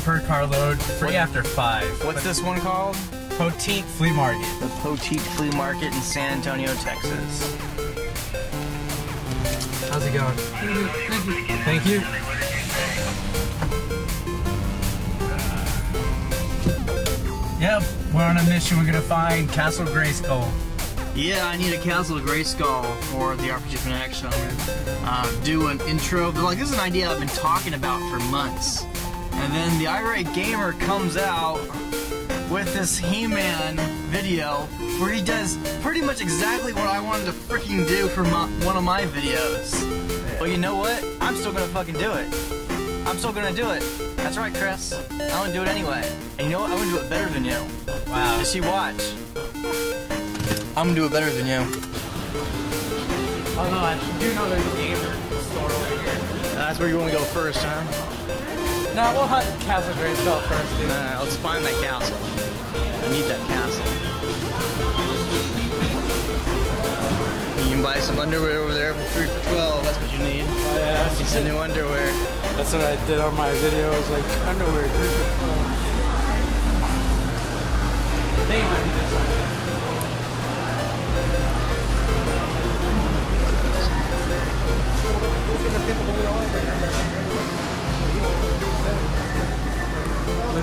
per carload, free what? after 5. What's but this one called? Poteet Flea Market. The Poteet Flea Market in San Antonio, Texas. How's it going? Thank you. Thank you. Yep, we're on a mission. We're gonna find Castle Grayskull. Yeah, I need a Castle Grayskull for the RPG Connect Show. Uh, do an intro. But like, this is an idea I've been talking about for months. And then the irate gamer comes out with this He-Man video where he does pretty much exactly what I wanted to freaking do for my, one of my videos. But you know what? I'm still gonna fucking do it. I'm still gonna do it. That's right, Chris. I'm gonna do it anyway. And you know what? I'm gonna do it better than you. Wow. Just you watch. I'm gonna do it better than you. Oh no, I do know there's a gamer store over here. That's where you wanna go first, huh? No, we'll hunt Castle Grayskull first, dude. Nah, let's find that castle. I need that castle. You can buy some underwear over there for 3 for 12. That's what you need. Oh yeah, Need some new underwear. that's what I did on my video. It was like underwear. They might be this one.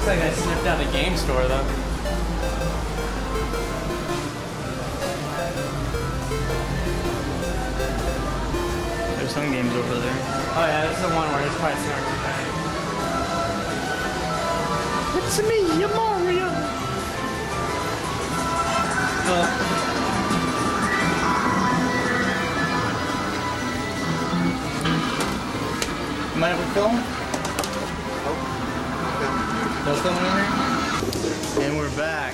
Looks like I sniffed out a game store though. There's some games over there. Oh yeah, this is the one where it's probably snarky. It's me, Mario. Might have a film? Film in here? And we're back.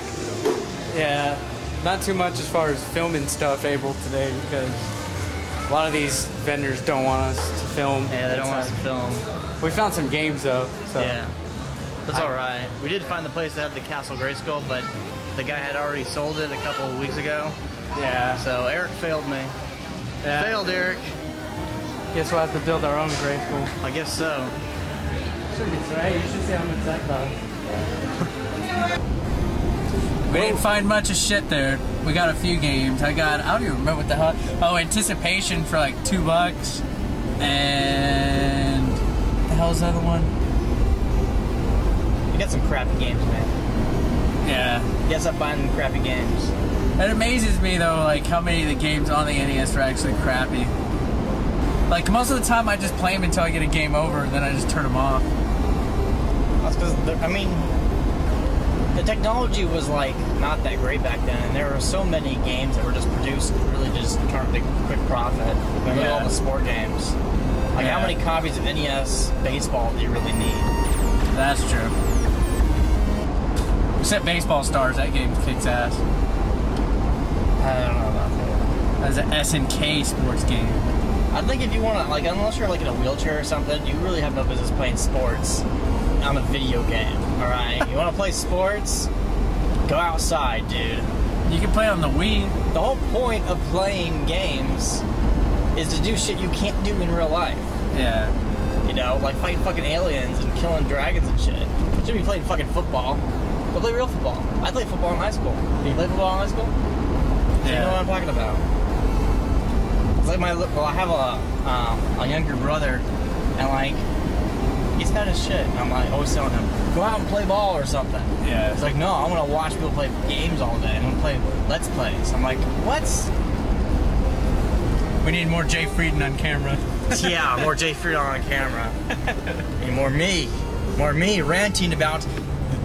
Yeah, not too much as far as filming stuff able today because a lot of these vendors don't want us to film. Yeah, they don't want us to film. We found some games though. So. Yeah. That's I- alright. We did find the place that had the Castle Grayskull, but the guy had already sold it a couple of weeks ago. Yeah. So Eric failed me. yeah. Failed Eric. Guess we'll have to build our own school. I guess so. Should be you should see how much that costs. we didn't find much of shit there. We got a few games. I got I don't even remember what the hell. Oh, anticipation for like two bucks. And what the hell's the other one? You got some crappy games, man. Yeah. Up buying them crappy games. It amazes me though, like how many of the games on the NES are actually crappy. Like most of the time, I just play them until I get a game over, and then I just turn them off. That's because, I mean, the technology was like not that great back then, and there were so many games that were just produced really just to turn a big, quick profit. Remember Yeah. all the sport games? Like, how many copies of NES baseball do you really need? That's true. Except Baseball Stars, that game kicks ass. I don't know about that. That's an SNK sports game. I think if you want to, like, unless you're like in a wheelchair or something, you really have no business playing sports on a video game. All right, you want to play sports? Go outside, dude. You can play on the Wii. The whole point of playing games is to do shit you can't do in real life. Yeah. You know, like fighting fucking aliens and killing dragons and shit. You should be playing fucking football. Go play real football. I played football in high school. Did you play football in high school? So You know what I'm talking about. It's like my, well, I have a, um, a younger brother, and like, he's kind of shit. And I'm like, always telling him, go out and play ball or something. Yeah. It's like, no, I want to watch people play games all day. I'm gonna play Let's Plays. I'm like, what? we need more Jay Freedan on camera. yeah, more Jay Freedan on camera. and more me. More me ranting about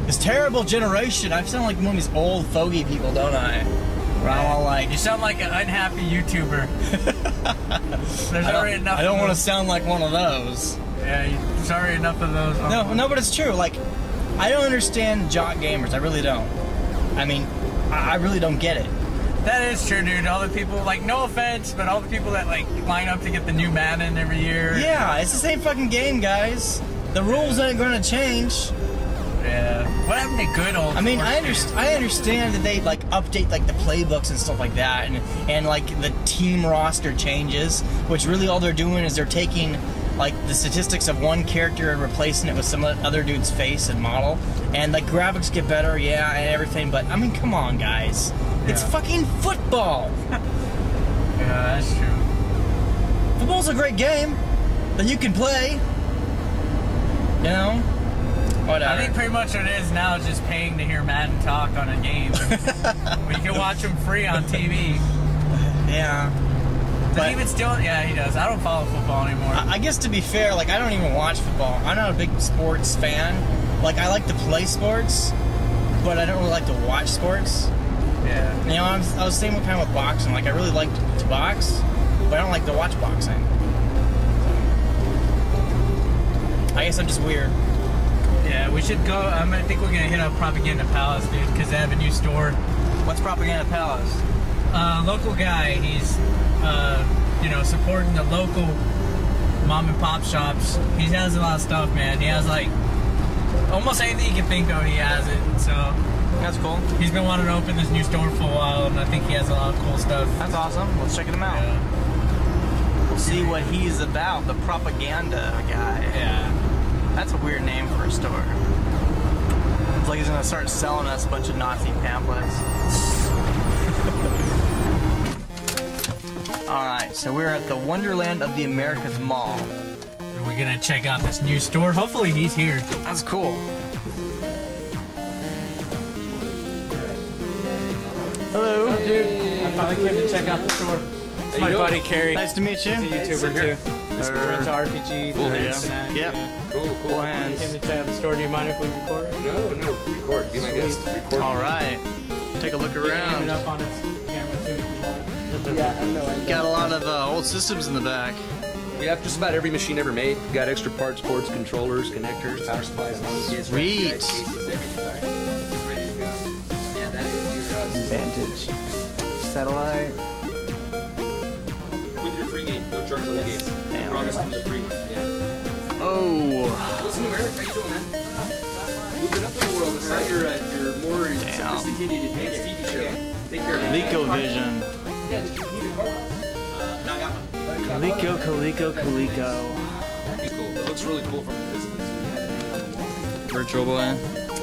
this terrible generation. I sound like one of these old fogey people, don't I? Where I'm all like, You sound like an unhappy YouTuber. There's I already enough. I don't want to sound like one of those. Yeah, already enough of those. No, no, but it's true. Like, I don't understand jock gamers. I really don't. I mean, I I really don't get it. That is true, dude. All the people, like, no offense, but all the people that like line up to get the new Madden every year. Yeah, it's the same fucking game, guys. The rules ain't gonna change. Yeah. What happened to good old? I mean, I understand. I understand that they like update like the playbooks and stuff like that, and and like the team roster changes, which really all they're doing is they're taking like the statistics of one character and replacing it with some other dude's face and model, and like graphics get better, yeah, and everything. But I mean, come on, guys, it's fucking football. Yeah, that's true. Football's a great game that you can play. You know, whatever. I think pretty much what it is now is just paying to hear Madden talk on a game. we can watch them free on TV. yeah. Does he even still? Yeah, he does. I don't follow football anymore. I I guess to be fair, like I don't even watch football. I'm not a big sports fan. Like I like to play sports, but I don't really like to watch sports. yeah. You know, I'm, I was what kind of with boxing. Like I really like to box, but I don't like to watch boxing. I guess I'm just weird. Yeah, we should go. Um, I think we're gonna hit up Propaganda Palace, dude, because they have a new store. What's Propaganda Palace? Uh, local guy. He's, uh, you know, supporting the local mom and pop shops. He has a lot of stuff, man. He has like almost anything you can think of. He has it. So That's cool. he's been wanting to open this new store for a while, and I think he has a lot of cool stuff. That's awesome. Let's check him out. Yeah. We'll see what he's about. The propaganda guy. yeah. That's a weird name for a store. It's like he's gonna start selling us a bunch of Nazi pamphlets. Alright, so we're at the Wonderland of the Americas Mall. We're gonna check out this new store. Hopefully he's here. That's cool. Hello. Dude, I finally came to check out the store. It's my buddy Carey. Nice to meet you. YouTuber too. This Er, into RPG. Cool hands. and that. Yep. Cool, cool. Cool Came to check out the store. Do you mind if we record? No, no, record. Be my guest. Record. Alright. Take a look Aim it around. Yeah, I know. Got a lot of uh, old systems in the back. We have just about every machine ever made. We got extra parts, ports, controllers, connectors, power supplies. Sweet. Vantage. Satellite. With your free game, no charge on the game. Damn. Promise from the free one. Yeah. Oh. Listen, Eric, how you doing, man? Moving up in the world. It's not your, uh, your more Damn. sophisticated advanced TV show. Take care of Yeah, did you need a card? Uh, no, I got one. Coleco, Coleco, Coleco. Cool. It looks really cool from a distance. Virtual Boy.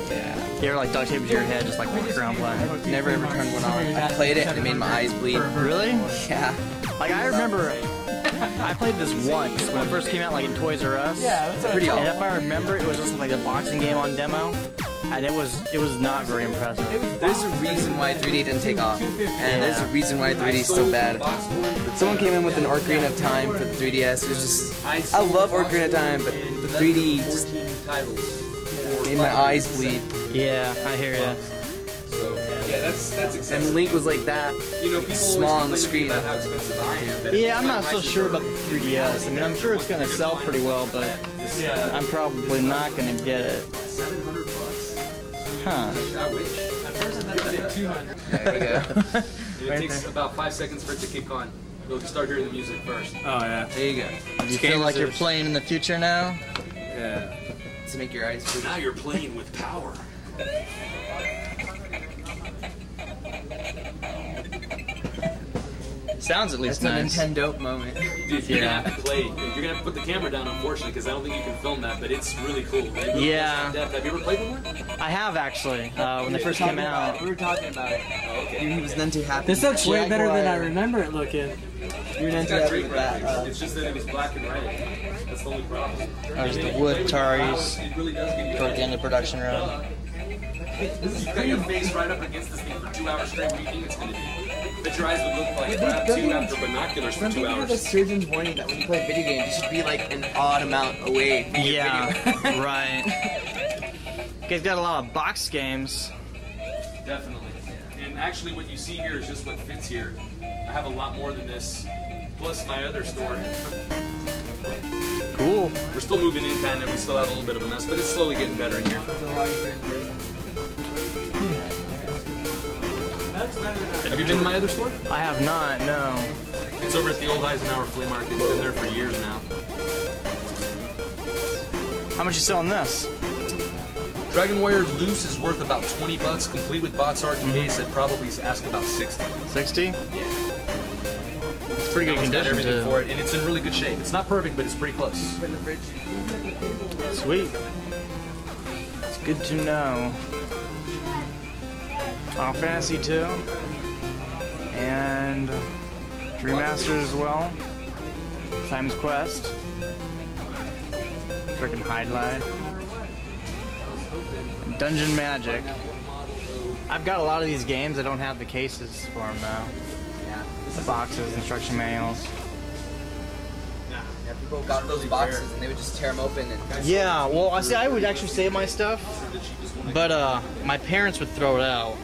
Yeah. You ever like duct tape to your head, just like walk around playing? Never ever turned one on. I played it and it made my eyes bleed. Really? Yeah. Like I remember, I played this once when it first came out, like in Toys R Us. Yeah, that's Pretty And if I remember, it was just like a boxing game on demo, and it was it was not very impressive. There's a reason why 3D didn't take off. And there's a reason why 3D is so bad. But someone came in with an Ocarina of Time for the 3DS. It was just. I love Ocarina of Time, but the 3D just made my eyes bleed. Yeah, I hear you. Yeah, that's, that's. And Link was like that. You know, people Small on the screen. about how I am. Yeah, I'm not so sure about the 3DS. I mean, I'm sure it's gonna sell pretty well, but I'm probably not gonna get it. 700 bucks. Huh? I wish. At first I thought it 200. There you go. It takes about five seconds for it to kick on. You'll start hearing the music first. Oh yeah. There you go. Do you feel like you're playing in the future now? Yeah. To make your eyes bleed. Now you're playing with power. Sounds at least That's a. Nintendo moment. Dude, you're Yeah. gonna have to play. You're gonna have to put the camera down, unfortunately, because I don't think you can film that. But it's really cool. They Yeah. have. Have you ever played one? I have actually. Uh, when they first came out. We were talking about it. Oh, okay. He was none too happy. This looks way better than I remember it looking. You were none It's too happy with that. Uh, It's just that it was black and red. That's the only problem. There's the wood then you Ataris power, It really does give you toward the end of production run. You got your face right up against this thing for two hours straight. What do you think it's gonna be? Bet your eyes would look like crap don't too after binoculars for two hours. have a hours. surgeon's warning that when you play video games, you should be like an odd amount away from Yeah, video? right. You guys got a lot of box games. Definitely. And actually, what you see here is just what fits here. I have a lot more than this, plus my other store. Cool. We're still moving in, kind of. We still have a little bit of a mess, but it's slowly getting better in here. Have you been to my other store? I have not. No. It's over at the old Eisenhauer Flea Market. It's been there for years now. How much you selling this? Dragon Warrior loose is worth about 20 bucks, complete with box art and case. I'd probably ask about 60. 60? Yeah. It's pretty good condition everything too. for it, and it's in really good shape. It's not perfect, but it's pretty close. Sweet. It's good to know. Final Fantasy 2 and Dream Master as well. Time's Quest. Freaking highlight. Dungeon Magic. I've got a lot of these games. I don't have the cases for them though. The boxes, instruction manuals. Yeah, people got those boxes and they would just tear them open and Yeah, well, I see. I would actually save my stuff, but uh, my parents would throw it out.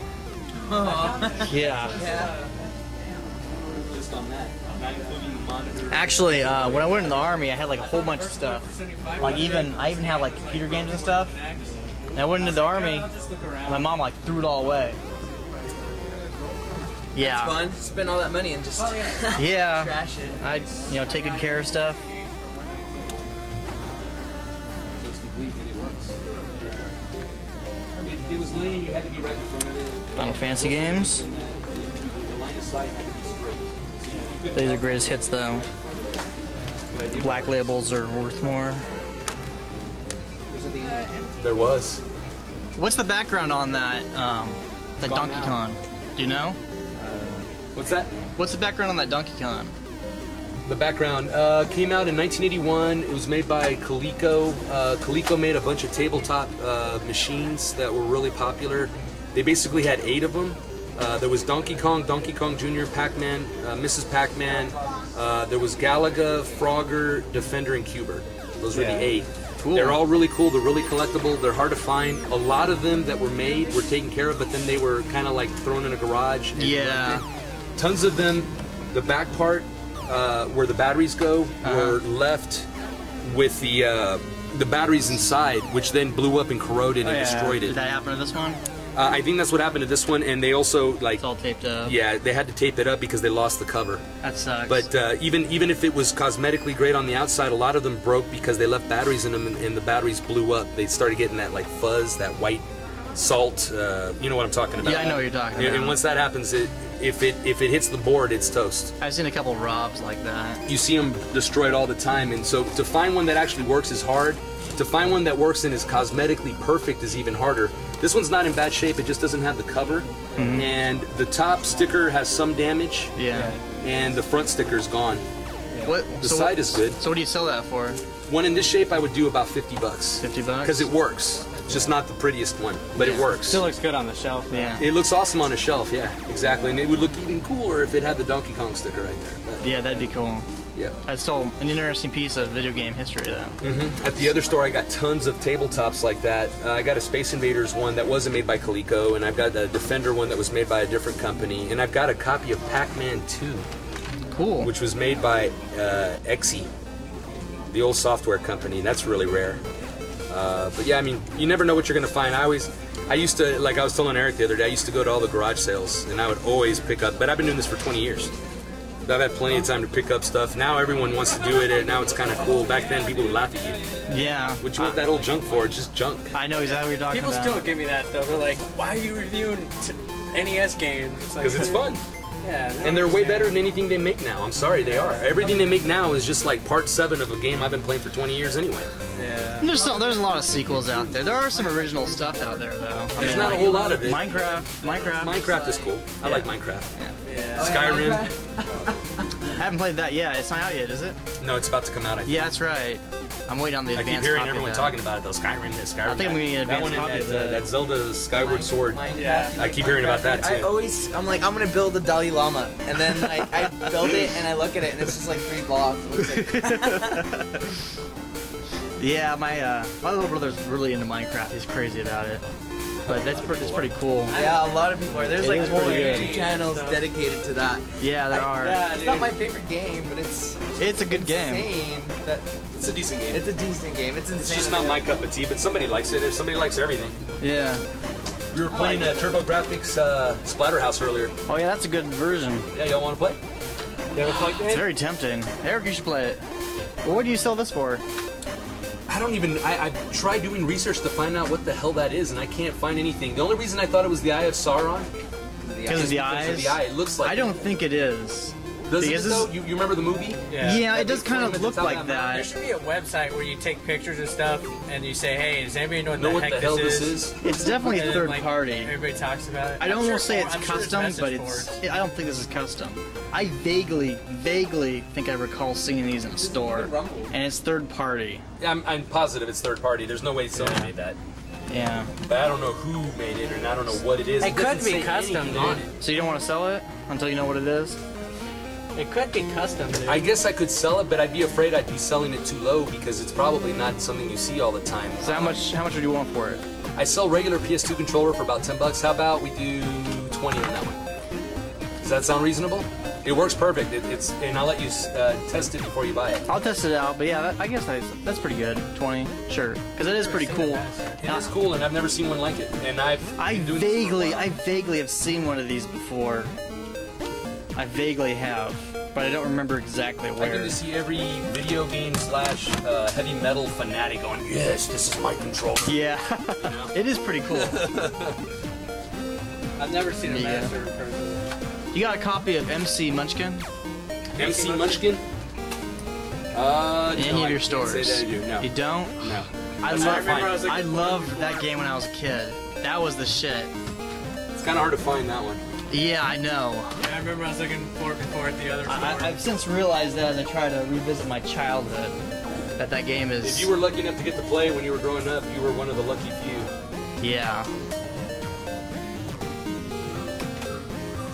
Yeah. yeah. Just on that, not including the monitor. Actually, uh, when I went in the army, I had like a whole bunch of stuff. Like even I even had like computer games and stuff. And I went into the army. My mom like threw it all away. Yeah. Fun. Spend all that money and just Yeah. trash it. I you know take good care of stuff. It's complete and it works. It, it was laying, you had to be right in front of it. Final Fantasy games. The line of sight had to be straight. These are greatest hits though. Black labels are worth more. There was. What's the background on that? Um, that Gone Donkey now. Kong? Do you know? What's that? What's the background on that Donkey Kong? The background uh, came out in 1981. It was made by Coleco. Uh, Coleco made a bunch of tabletop uh, machines that were really popular. They basically had eight of them. Uh, there was Donkey Kong, Donkey Kong Jr., Pac-Man, uh, Mrs. Pac-Man. Uh, there was Galaga, Frogger, Defender, and Cuber. Those were the eight. Cool. They're all really cool. They're really collectible. They're hard to find. A lot of them that were made were taken care of, but then they were kind of like thrown in a garage. and Yeah. Tons of them. The back part uh, where the batteries go Uh-huh. were left with the uh, the batteries inside, which then blew up and corroded and destroyed it. Did that happen to this one? Uh, I think that's what happened to this one, and they also like It's all taped up. yeah they had to tape it up because they lost the cover. That sucks. But uh, even even if it was cosmetically great on the outside, a lot of them broke because they left batteries in them, and, and the batteries blew up. They started getting that like fuzz, that white salt. Uh, you know what I'm talking about? Yeah, I know what you're talking about. And once that happens, it if it if it hits the board, it's toast. I've seen a couple Robs like that. You see them destroyed all the time, and so to find one that actually works is hard. To find one that works and is cosmetically perfect is even harder. This one's not in bad shape; it just doesn't have the cover, mm-hmm. and the top sticker has some damage, Yeah. and the front sticker's gone. What? The so side what, is good. So what do you sell that for? One in this shape, I would do about 50 bucks. 50 bucks? Because it works. It's just not the prettiest one, but it works. Still looks good on the shelf. Yeah. it looks awesome on a shelf, yeah, exactly. And it would look even cooler if it had the Donkey Kong sticker right there. But, Yeah, that'd be cool. Yeah. That's still an interesting piece of video game history, though. At the other store, I got tons of tabletops like that. Uh, I got a Space Invaders one that wasn't made by Coleco, and I've got a Defender one that was made by a different company, and I've got a copy of Pac-Man 2, Cool. which was made by uh, Exy, the old software company. That's really rare. Uh, but yeah, I mean, you never know what you're gonna find. I always, I used to, like I was telling Eric the other day, I used to go to all the garage sales, and I would always pick up. But I've been doing this for 20 years. I've had plenty of time to pick up stuff. Now everyone wants to do it, and now it's kind of cool. Back then, people would laugh at you. yeah. What you want that old junk for? It's just junk. I know exactly what you're talking about. People about. still give me that though. They're like, "Why are you reviewing t- NES games?" It's like, Because it's fun. Yeah, And they're way better than anything they make now. I'm sorry, they are. Everything they make now is just like part seven of a game I've been playing for 20 years anyway. Yeah. There's so, there's a lot of sequels out there. There are some original stuff out there, though. I There's mean, not a like whole lot of it. Minecraft. Minecraft. Minecraft is cool. I like Minecraft. Yeah. Skyrim. I haven't played that yet. It's not out yet, is it? No, it's about to come out. I think. Yeah, that's right. I'm waiting on the I advanced keep hearing copy everyone that. talking about it though. Skyrim, this Skyrim. I think I'm gonna get an that one advanced copy that, uh, that. that Zelda Skyward Sword. Yeah. I keep hearing about that too. I always, I'm like, I'm gonna build a Dalai Lama, and then I, I build it and I look at it and it's just like three blocks. Like, Yeah, my uh, my little brother's really into Minecraft. He's crazy about it. But that's pretty, it's pretty cool. yeah, a lot of people are. There's It like is whole. YouTube channels dedicated to that. Yeah, there are. Yeah, It's not my favorite game, but it's It's a good game. that It's a decent game. it's a decent game. It's insane. It's just not my cup of tea, but somebody likes it. If somebody likes everything. Yeah. We were playing uh, TurboGrafx uh, Splatterhouse earlier. Oh yeah, that's a good version. Yeah, y'all want to play? You ever played It's very tempting. Eric, you should play it. Well, what do you sell this for? I don't even. I, I tried doing research to find out what the hell that is, and I can't find anything. The only reason I thought it was the Eye of Sauron Because of the eyes. of the eye. It looks like. I don't think it is. Does it because though? You, you remember the movie? Yeah, That it does kind of look like that There should be a website where you take pictures and stuff, and you say, "Hey, does anybody know what, Know the, what heck the hell this this is?" is? It's definitely And third like, party. Everybody talks about it. I don't sure want to say it's I'm sure there's custom, message but it's. boards. I don't think this is custom. I vaguely, vaguely think I recall seeing these in a store, and it's third party. I'm, I'm positive it's third party. There's no way Sony made that. Yeah. But I don't know who made it, and I don't know what it is. It could be custom, anything dude. So you don't want to sell it until you know what it is? It could be custom, dude. I guess I could sell it, but I'd be afraid I'd be selling it too low because it's probably not something you see all the time. So how much? How much would you want for it? I sell regular PS2 controller for about 10 bucks. How about we do 20 on that one? Does that sound reasonable? It works perfect. It, it's and I'll let you uh, test it before you buy it. I'll test it out, but yeah, that, I guess that's, that's pretty good. Twenty, sure, because it is pretty cool. It is cool, and I've never seen one like it. And I've I been doing this for a vaguely. I vaguely have seen one of these before. I vaguely have, but I don't remember exactly where. I get where. to see every video game slash uh, heavy metal fanatic going, yes, this is my controller. Yeah, it is pretty cool. I've never seen a Yeah. master in person. You got a copy of K.C. Munchkin? K.C. Munchkin? Uh, In no, any of your can't stores? Say that I do. No. You don't? No. I That's love. hard. I was I loved that game when I was a kid. That was the shit. It's kind of hard to find that one. Yeah, I know. Yeah, I remember I was looking for it before at the other store. I, I, I've since realized that as I try to revisit my childhood, that that game is. If you were lucky enough to get to play when you were growing up, you were one of the lucky few. Yeah.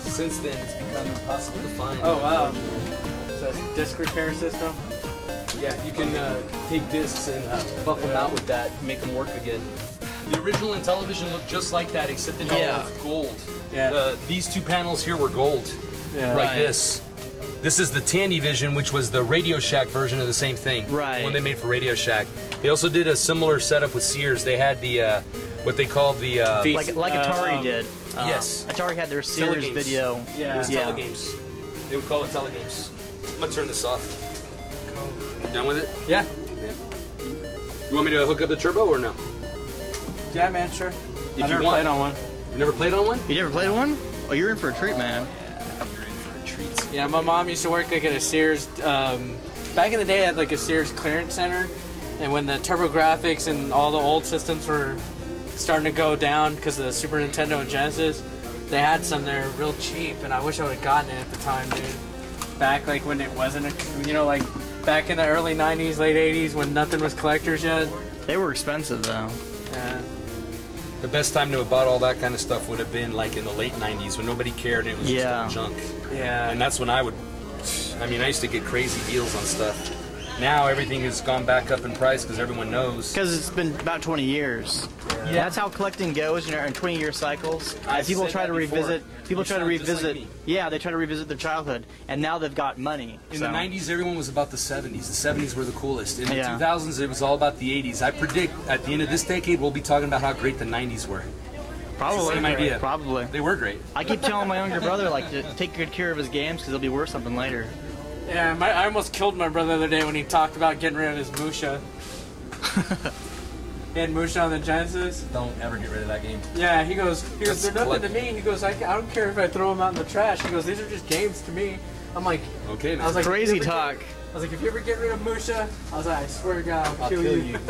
Since then, it's become impossible to find. oh wow. So it's a disc repair system. Yeah, you can uh, take discs and uh, buff them out with that, make them work again. The original Intellivision looked just like that, except it Yeah. was gold. Yeah. Uh, these two panels here were gold, Yeah. like Right. this. This is the Tandy Vision, which was the Radio Shack version of the same thing. Right. The one they made for Radio Shack. They also did a similar setup with Sears. They had the uh, what they called the uh, Like like Atari um, did. Uh, yes. Atari had their Sears Telegames. video. Yeah. It was Yeah. telegames. They would call it telegames. I'm gonna turn this off. Done with it? Yeah. Yeah. You want me to hook up the turbo or no? Yeah, man, sure. you I've never want. played on one. You never played on one? You never played one? Oh, you're in for a treat, man. Yeah, I'm in for Treats. Yeah, my mom used to work like at a Sears. Um, back in the day, at like a Sears clearance center, and when the TurboGrafx and all the old systems were starting to go down because of the Super Nintendo and Genesis, they had some there real cheap, and I wish I would have gotten it at the time, dude. Back like when it wasn't, a, you know, like back in the early '90s, late '80s, when nothing was collectors yet. They were expensive though. The best time to have bought all that kind of stuff would have been like in the late 90s when nobody cared and it was Yeah. just junk. Yeah. And that's when I would, I mean, I used to get crazy deals on stuff. Now everything has gone back up in price because everyone knows. Because it's been about 20 years. Yeah. That's how collecting goes, you know, in 20 year cycles. I've people try to before. revisit, people You try to sound just like revisit. yeah, they try to revisit their childhood, and now they've got money. In so. the 90s, everyone was about the 70s. The 70s were the coolest. In the Yeah. 2000s, it was all about the 80s. I predict at the end of this decade, we'll be talking about how great the 90s were. probably, Same idea. Probably. They were great. I keep telling my younger brother like to take good care of his games because they'll be worth something later. Yeah, my, I almost killed my brother the other day when he talked about getting rid of his Musha. he had Musha on the Genesis. Don't ever get rid of that game. Yeah, he goes, he goes, they're nothing to me. He goes, I, I don't care if I throw them out in the trash. He goes, these are just games to me. I'm like, Okay, man. I was like, Crazy if you ever talk. Get, I was like, if you ever get rid of Musha, I was like, I swear to God, I'll, I'll kill, kill you. you.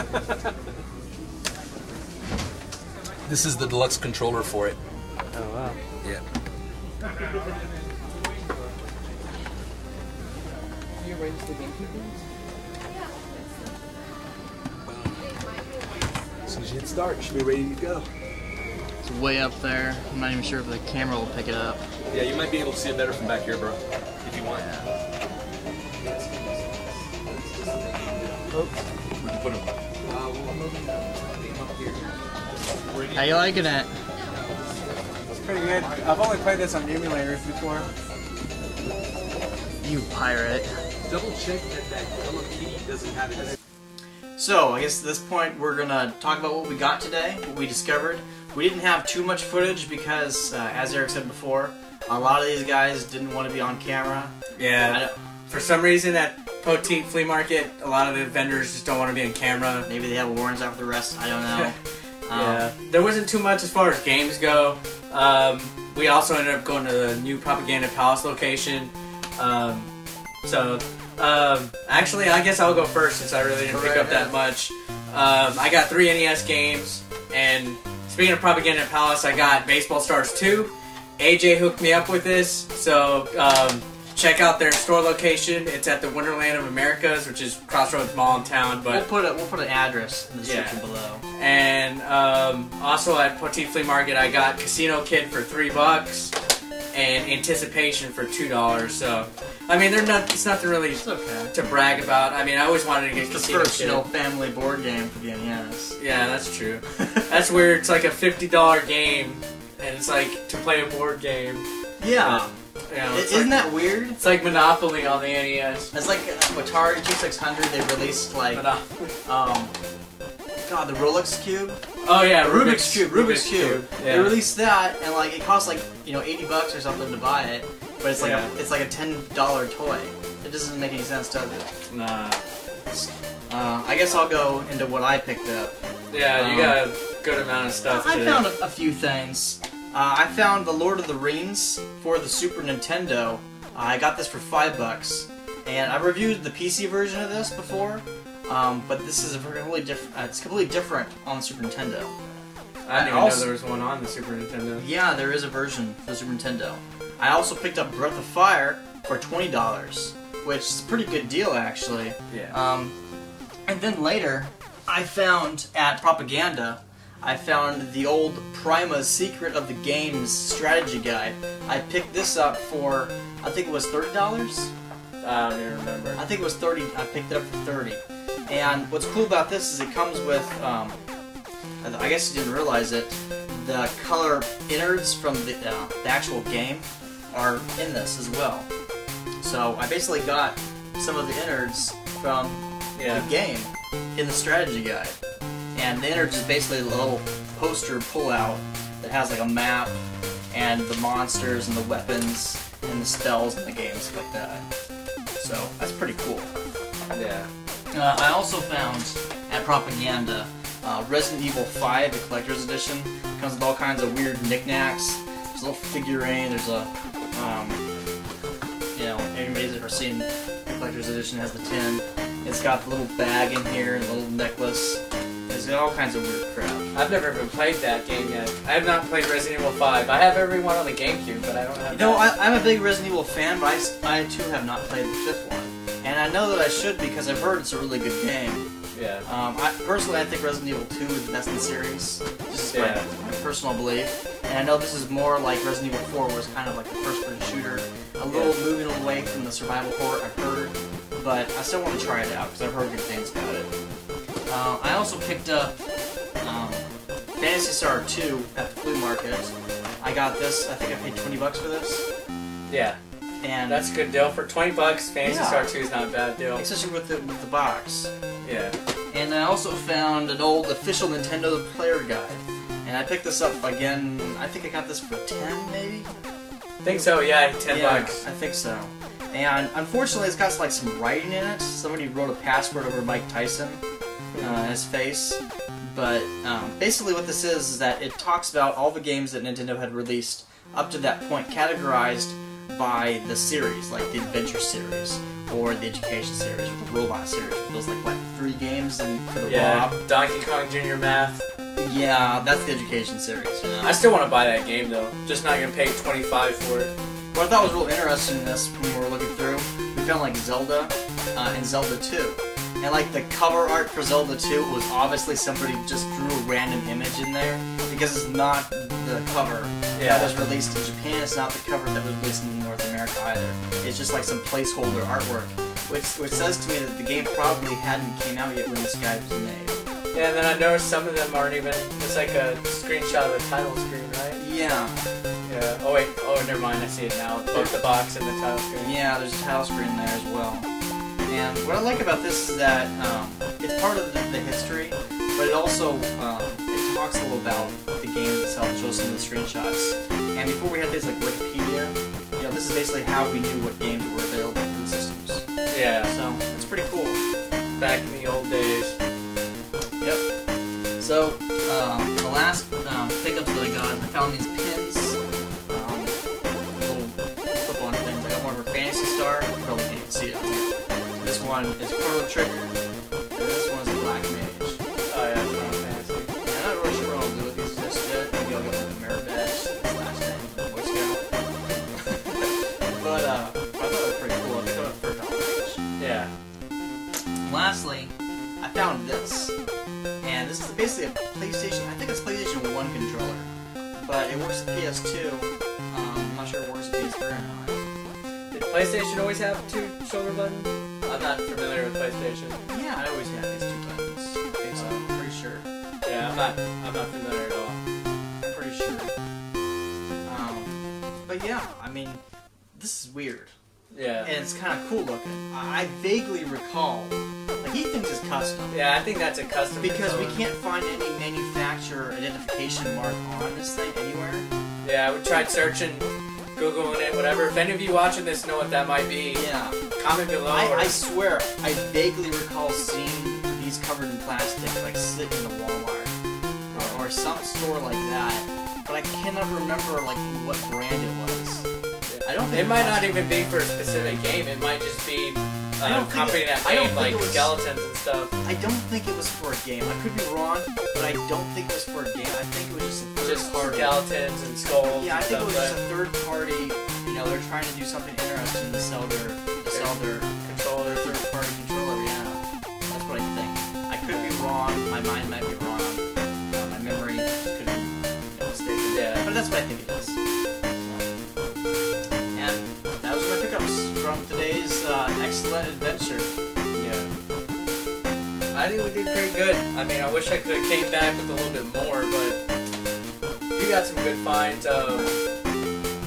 this is the deluxe controller for it. Oh wow. Yeah. As soon as you hit start, you should be ready to go. It's way up there. I'm not even sure if the camera will pick it up. Yeah, you might be able to see it better from back here, bro. If you want. We can put them. How you liking it? It's pretty good. I've only played this on emulators before. You pirate. Double check that that Hello Kitty doesn't have it. So, I guess at this point we're gonna talk about what we got today, what we discovered. We didn't have too much footage because, uh, as Eric said before, a lot of these guys didn't want to be on camera. Yeah. For some reason, that Poteet Flea Market, a lot of the vendors just don't want to be on camera. Maybe they have warrants out for the rest. I don't know. Um, Yeah, there wasn't too much as far as games go. Um, we also ended up going to the new Propaganda Palace location. Um, so, um, actually, I guess I'll go first since I really didn't pick up that much. Um, I got three NES games, and speaking of Propaganda Palace, I got Baseball Stars 2. AJ hooked me up with this, so um, check out their store location. It's at the Wonderland of Americas, which is Crossroads Mall in town. But We'll put a we'll put an address in the Yeah. description below. and um, also at Poteet Flea Market, I got Casino Kid for three bucks and Anticipation for two dollars. So, I mean, they're not. It's nothing really It's okay. to brag about. I mean, I always wanted to get It's the first, Kid. family board game for the NES. Yeah, that's true. That's where it's like a fifty dollar game, and it's like to play a board game. Yeah. You know, Isn't like, that weird? It's like Monopoly on the NES. It's like Atari 2600. They released like Monopoly. um, God, the Rolex Cube. Oh yeah, Rubik's, Cube. Rubik's, Cube. They Yeah. released that, and like it costs like you know 80 bucks or something to buy it, but it's like Yeah. a it's like a 10 dollar toy. It doesn't make any sense, does it? Nah. Uh, I guess I'll go into what I picked up. Yeah, you Um, got a good amount of stuff. I to- found a, a few things. Uh, I found the Lord of the Rings for the Super Nintendo. I got this for five bucks, and I reviewed the PC version of this before, um, but this is a completely different. Uh, it's completely different on the Super Nintendo. I didn't even also- know there was one on the Super Nintendo. Yeah, there is a version for the Super Nintendo. I also picked up Breath of Fire for twenty dollars, which is a pretty good deal actually. Yeah. Um, and then later, I found at Propaganda, I found the old Prima's Secret of the Games strategy guide. I picked this up for, I think it was thirty dollars. I don't even remember. I think it was thirty. I picked it up for thirty. And what's cool about this is it comes with, um, I guess you didn't realize it, the color innards from the, uh, the actual game are in this as well. So I basically got some of the innards from Yeah. the game in the strategy guide. And the innards is basically a little poster pullout that has like a map and the monsters and the weapons and the spells in the game, stuff like that. So that's pretty cool. Yeah. Uh, I also found at Propaganda uh, Resident Evil 5, the collector's edition. Comes with all kinds of weird knickknacks. There's a little figurine. There's a, um, you know, anybody's ever seen the collector's edition has the tin. It's got the little bag in here the little necklace. It's got all kinds of weird crap. I've never even played that game yet. I have not played Resident Evil 5. I have every one on the GameCube, but I don't have You know, that. I, I'm a big Resident Evil fan, but I too have not played the fifth one. And I know that I should because I've heard it's a really good game. Yeah. Um, I, personally, I think Resident Evil 2 is the best in the series. Just my, Yeah. my personal belief. And I know this is more like Resident Evil 4 was kind of like the first-person shooter. A little moving away from the survival horror, I've heard. But I still want to try it out because I've heard good things about it. Uh, I also picked up um, Phantasy Star 2 at the flea market. I got this, I think I paid 20 bucks for this. Yeah. And That's a good deal. For 20 bucks, Phantasy Yeah. Star 2 is not a bad deal. especially with the, with the box. Yeah. And I also found an old official Nintendo The player guide. And I picked this up again, I think I got this for 10 maybe? think so, yeah. 10 yeah, bucks. I think so. And unfortunately it's got like some writing in it. Somebody wrote a password over Mike Tyson, uh, his face. But um, basically what this is is that it talks about all the games that Nintendo had released up to that point categorized by the series, like the Adventure series, or the Education series, or the Robot series. Those like, what, three games in, for the Yeah. Rob? Donkey Kong Jr. Math. Yeah, that's the education series. You know? I still want to buy that game, though. Just not going to pay 25 for it. What I thought was real interesting in this when we were looking through, we found like Zelda uh, and Zelda 2. And like the cover art for Zelda 2 was obviously somebody just drew a random image in there because it's not the cover Yeah. that was released in Japan. It's not the cover that was released in the North America either. It's just like some placeholder artwork, which which says to me that the game probably hadn't came out yet when this guide was made. Yeah, and then I noticed some of them aren't even. It's like a screenshot of the title screen, right? Yeah, Yeah. Oh, wait. Oh, never mind. I see it now. Both the box and the title screen. Yeah, there's a title screen there as well. And what I like about this is that um, it's part of the, the history, but it also um, it talks a little about the game itself, shows some of the screenshots. And before we had things like Wikipedia, know, this is basically how we knew what games were available for the systems. Yeah. So it's pretty cool. back in the old days. Yep. So, um, the last um, pickups that I got, I found these pins. Um, little clip-on things. I got one for Phantasy Star. Probably can't see it. This one is Chrono Trigger. Is basically a PlayStation. I think it's PlayStation One controller, but it works with PS2. Um, I'm not sure it works with PS3 or not. Did PlayStation always have two shoulder buttons? I'm not familiar with PlayStation. Yeah, I always had these two buttons. I think so. I'm pretty sure. Yeah, I'm not. I'm not familiar at all. I'm pretty sure. Um, but yeah, I mean, this is weird. Yeah. and it's kind of cool looking. I I vaguely recall, like he thinks it's custom Yeah, I think that's a custom. because we can't find any manufacturer identification mark on this thing anywhere. Yeah, we tried searching, googling it, whatever. If any of you watching this know what that might be, Yeah, comment below. I, or, I swear I vaguely recall seeing these covered in plastic like sit in a Walmart or, or some store like that, but I cannot remember like what brand it was. I don't it might not even be for a specific game. It might just be I a don't it- that I don't made like was- skeletons and stuff. I don't think it was for a game. I could be wrong, but I don't think it was for a game. I think it was just a third Just party. skeletons and skulls. Yeah, I and think it was just a third party. You know, they're trying to do something interesting to sell their to sell their controller, third party controller. Yeah, that's what I think. I could be wrong. My mind might be wrong. Uh, my memory could be mistaken. Yeah. but that's what I think it is. Uh, excellent adventure. Yeah. I think we did pretty good. I mean, I wish I could have came back with a little bit more, but we got some good finds. Um,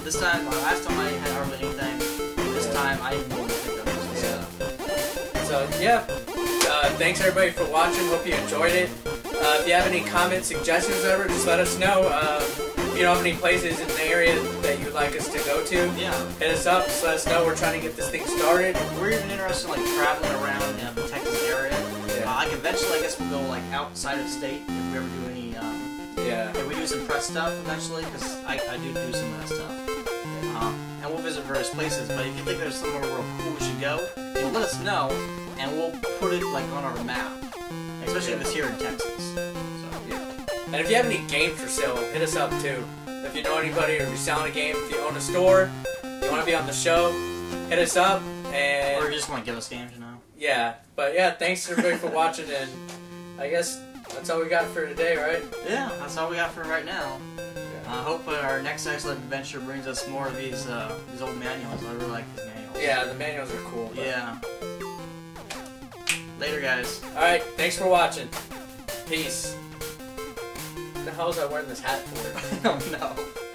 This time, uh, last time I had hardly anything. This Yeah. time I had more pickups. and Yeah. stuff. so yeah, uh, thanks everybody for watching. Hope you enjoyed it. Uh, if you have any comments, suggestions, whatever, just let us know. Uh, if you know of any places in the area like us to go to, Yeah. hit us up. Just let us know. We're trying to get this thing started. We're even interested in like traveling around in the Texas area. Yeah. Uh, like eventually, I guess we'll go like outside of state if we ever do any. Um, Yeah. if we do some press stuff eventually, because I, I do do some of that stuff. Um, and we'll visit various places. But if you think there's somewhere real cool we should go, know, let us know, and we'll put it like on our map. Especially if it's here in Texas. So And if you have any games for sale, hit us up too. If you know anybody or if you're selling a game, if you own a store, you want to be on the show, hit us up. or And you just want to give us games, you know. yeah, but yeah, thanks everybody for watching. And I guess that's all we got for today, right? Yeah, that's all we got for right now. Yeah. I hope uh, our next excellent adventure brings us more of these uh, these old manuals. I really like these manuals. Yeah, the manuals are cool. Yeah. Later, guys. All right, thanks for watching. Peace. The hell was I wearing this hat for? oh no.